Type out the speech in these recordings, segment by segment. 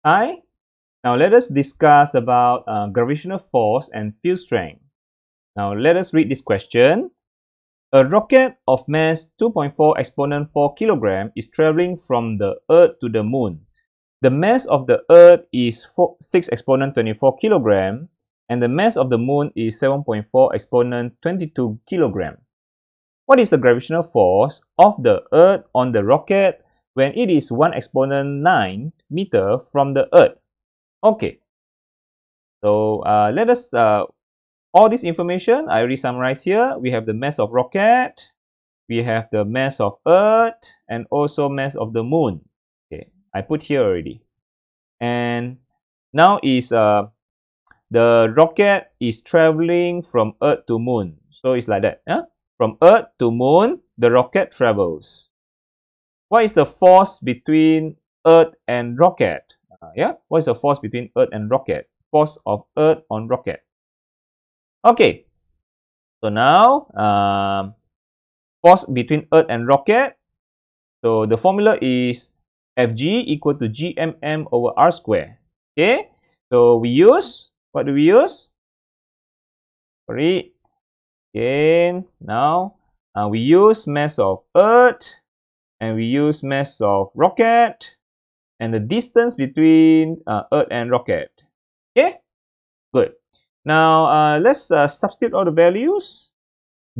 Hi. Now let us discuss about uh, gravitational force and field strength. Now let us read this question. A rocket of mass 2.4 exponent 4 kilogram is traveling from the Earth to the Moon. The mass of the Earth is 4, 6 exponent 24 kilogram and the mass of the Moon is 7.4 exponent 22 kilogram. What is the gravitational force of the Earth on the rocket when it is 1 exponent 9 meter from the Earth? Okay, so uh, let us uh, all this information I already summarized here. We have the mass of rocket, we have the mass of Earth, and also mass of the Moon. Okay, I put here already. And now is uh, the rocket is traveling from Earth to Moon. So it's like that. Yeah? From Earth to Moon, the rocket travels. What is the force between Earth and rocket? Uh, yeah, what is the force between Earth and rocket? Force of Earth on rocket. Okay, so now um, force between Earth and rocket. So the formula is Fg equal to gmm over r square. Okay, so we use what do we use? Sorry. Again, now uh, we use mass of Earth and we use mass of rocket and the distance between uh, Earth and rocket. Okay, good. Now, uh, let's uh, substitute all the values.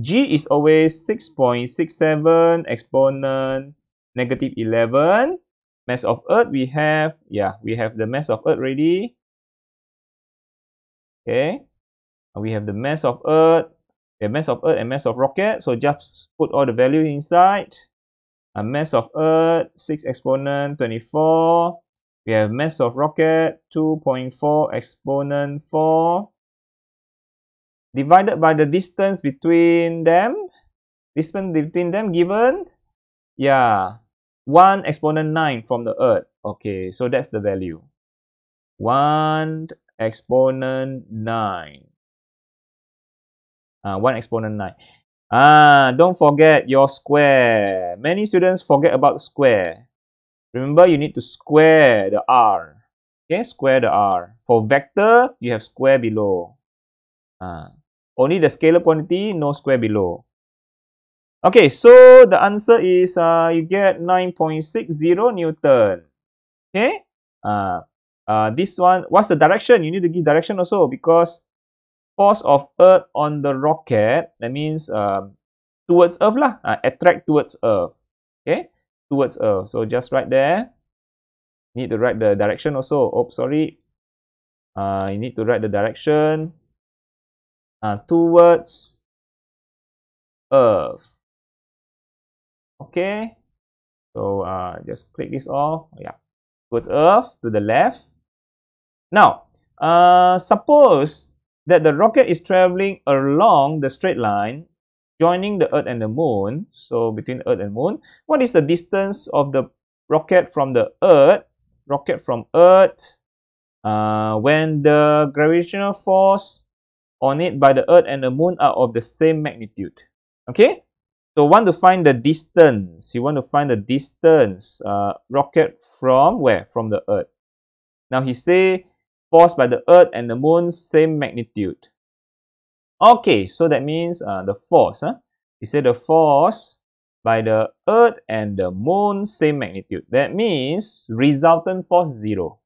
G is always 6.67 exponent negative 11. Mass of Earth, we have, yeah, we have the mass of Earth ready. Okay. We have the mass of Earth, the mass of Earth and mass of rocket. So just put all the value inside. A mass of Earth, 6 exponent 24. We have mass of rocket, 2.4 exponent 4 divided by the distance between them distance between them given yeah 1 exponent 9 from the earth. Okay so that's the value. 1 exponent 9 uh, 1 exponent 9 ah don't forget your square many students forget about square remember you need to square the r okay square the r for vector you have square below uh, only the scalar quantity, no square below. Okay, so the answer is uh, you get 9.60 Newton. Okay, uh, uh, this one, what's the direction? You need to give direction also because force of Earth on the rocket, that means um, towards Earth lah, uh, attract towards Earth. Okay, towards Earth. So just right there. Need to write the direction also. Oh, sorry. Uh, you need to write the direction uh, towards earth okay so uh, just click this off yeah towards earth to the left now uh, suppose that the rocket is traveling along the straight line joining the earth and the moon. So between earth and moon what is the distance of the rocket from the earth rocket from earth uh, when the gravitational force on it by the earth and the moon are of the same magnitude? Okay? So want to find the distance. You want to find the distance uh, rocket from where? From the earth. Now he say force by the earth and the moon same magnitude okay so that means uh, the force huh? he said the force by the earth and the moon same magnitude that means resultant force zero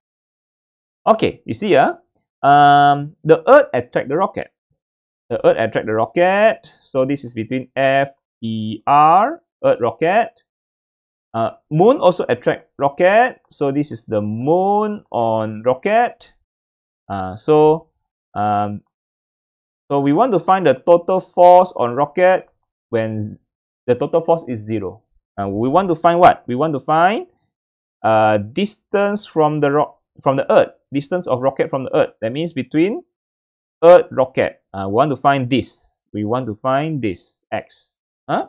okay you see uh, um, the Earth attract the rocket. The Earth attract the rocket. So this is between F, E, R, Earth rocket. Uh, moon also attract rocket. So this is the moon on rocket. Uh, so um, so we want to find the total force on rocket when the total force is zero. And uh, we want to find what? We want to find uh, distance from the rock from the Earth distance of rocket from the Earth. That means between Earth rocket. Uh, we want to find this. We want to find this x. Huh?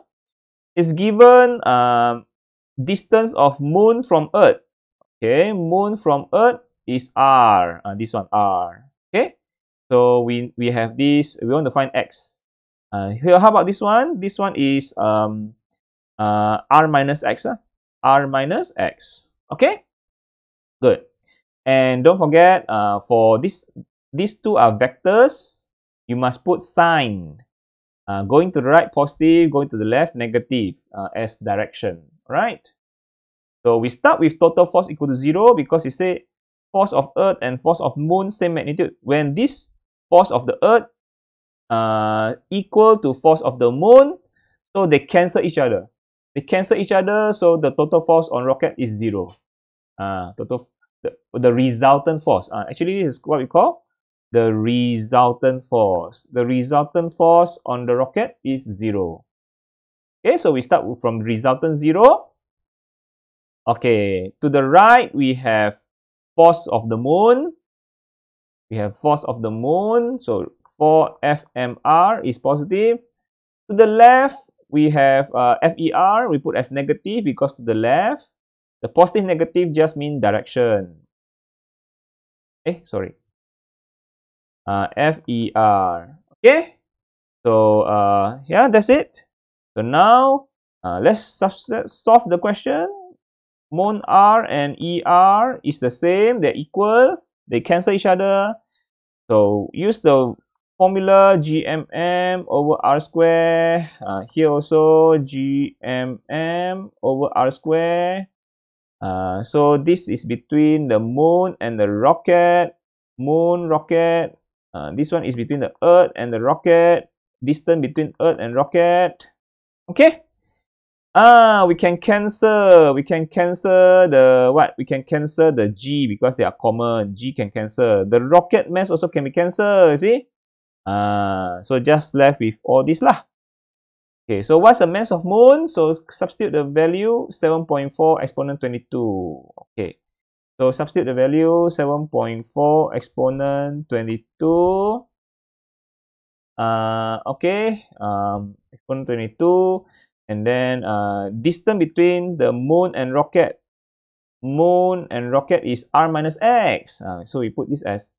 It's given um, distance of moon from Earth. Okay, moon from Earth is r. Uh, this one r. Okay, so we we have this. We want to find x. Uh, here, how about this one? This one is um, uh, r minus x. Uh? r minus x. Okay, good. And don't forget, uh, for this, these two are vectors, you must put sign. Uh, going to the right, positive, going to the left, negative uh, as direction, right? So we start with total force equal to 0 because you say force of earth and force of moon same magnitude. When this force of the earth uh, equal to force of the moon, so they cancel each other. They cancel each other, so the total force on rocket is 0. Uh, total the, the resultant force. Uh, actually, this is what we call the resultant force. The resultant force on the rocket is 0. Okay, so we start from resultant 0. Okay, to the right, we have force of the moon. We have force of the moon. So for FMR is positive. To the left, we have uh, FER. We put as negative because to the left. The positive negative just mean direction. Eh, sorry. Uh, FER. Okay. So uh, yeah, that's it. So now uh, let's solve the question. Mon R and ER is the same. They're equal. They cancel each other. So use the formula GMM over R square. Uh, here also GMM over R square. Uh, so this is between the moon and the rocket. Moon, rocket. Uh, this one is between the earth and the rocket. Distance between earth and rocket. Okay. Ah, we can cancel. We can cancel the what? We can cancel the G because they are common. G can cancel. The rocket mass also can be cancelled. See? Uh, so just left with all this lah. Okay, so what's the mass of moon? So substitute the value 7.4 exponent 22. Okay, so substitute the value 7.4 exponent 22. Uh, okay, um, exponent 22. And then uh, distance between the moon and rocket. Moon and rocket is r minus x. Uh, so we put this as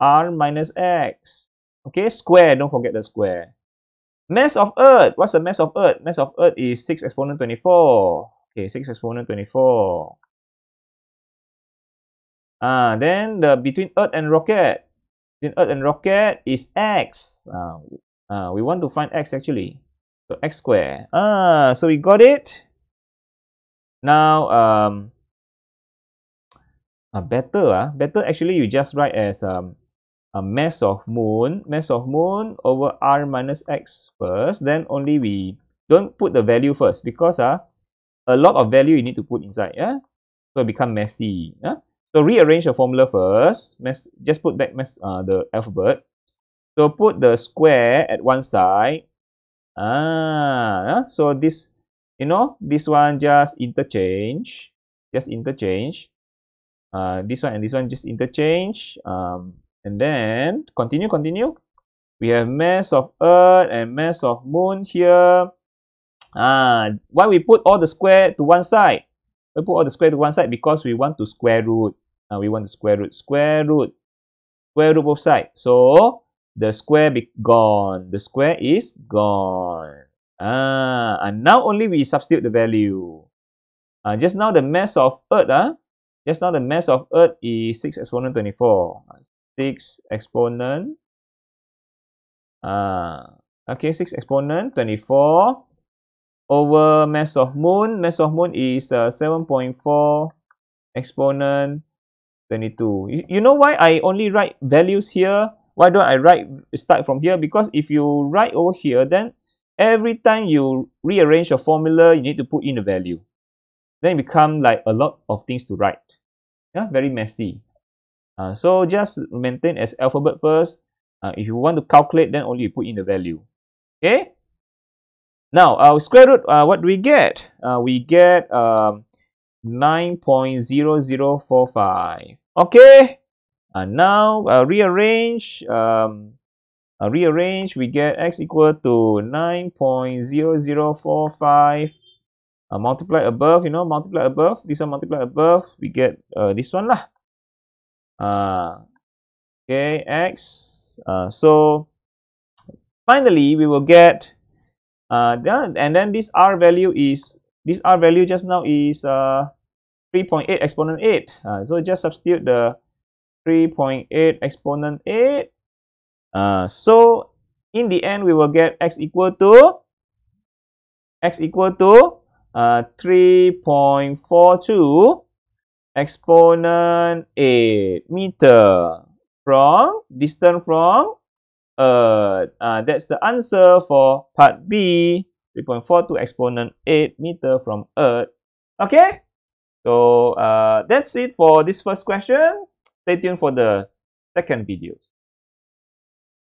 r minus x. Okay, square, don't forget the square. Mass of Earth, what's the mass of Earth? Mass of Earth is 6 exponent 24. Okay, 6 exponent 24. Ah, then the between Earth and rocket, between Earth and rocket is x. Uh, uh, we want to find x actually. So x square. Ah, so we got it. Now, um, uh, better, uh, better actually you just write as um, a mass of moon, mass of moon over r minus x first, then only we don't put the value first because uh, a lot of value you need to put inside, yeah? So it become messy, yeah? So rearrange the formula first, just put back mass, uh, the alphabet. So put the square at one side. Ah, so this, you know, this one just interchange, just interchange. Uh, this one and this one just interchange. Um, and then continue, continue. We have mass of Earth and mass of Moon here. Ah, why we put all the square to one side? We put all the square to one side because we want to square root. Uh, we want to square root, square root, square root both sides. So the square be gone. The square is gone. Ah, and now only we substitute the value. Uh, just now the mass of Earth, uh, just now the mass of Earth is 6 exponent 24. 6 exponent uh, okay 6 exponent 24 over mass of moon mass of moon is uh, 7.4 exponent 22 you, you know why I only write values here why don't I write start from here because if you write over here then every time you rearrange your formula you need to put in a value then it become like a lot of things to write yeah very messy uh, so just maintain as alphabet first. Uh, if you want to calculate, then only you put in the value. Okay. Now, our square root, uh, what do we get? Uh, we get um, 9.0045. Okay. And now uh, rearrange. Um, uh, rearrange. We get x equal to 9.0045. Uh, multiply above, you know, multiply above. This one multiply above. We get uh, this one lah uh, okay x uh, so finally we will get uh, and then this r value is this r value just now is uh, 3.8 exponent 8. Uh, so just substitute the 3.8 exponent 8. Uh, so in the end, we will get x equal to x equal to uh, 3.42 exponent 8 meter from distance from Earth. Uh, that's the answer for part B, 3.42 exponent 8 meter from Earth. Okay, so uh, that's it for this first question. Stay tuned for the second videos.